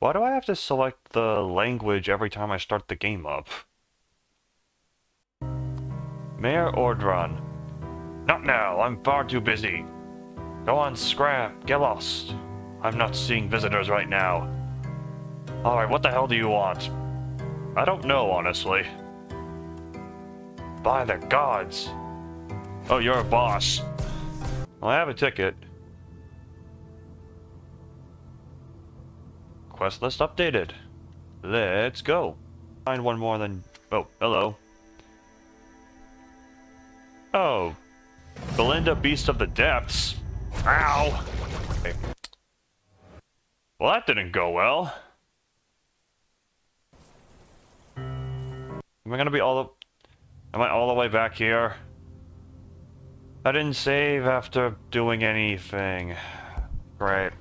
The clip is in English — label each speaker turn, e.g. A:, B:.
A: Why do I have to select the language every time I start the game up? Mayor Ordron. Not now, I'm far too busy. Go on, scram, get lost. I'm not seeing visitors right now. Alright, what the hell do you want? I don't know, honestly. By the gods. Oh, you're a boss. Well, I have a ticket. Quest list updated. Let's go. Find one more than... Oh, hello. Oh. Belinda Beast of the Depths. Ow! Okay. Well, that didn't go well. Am I gonna be all the... Am I all the way back here? I didn't save after doing anything. Great.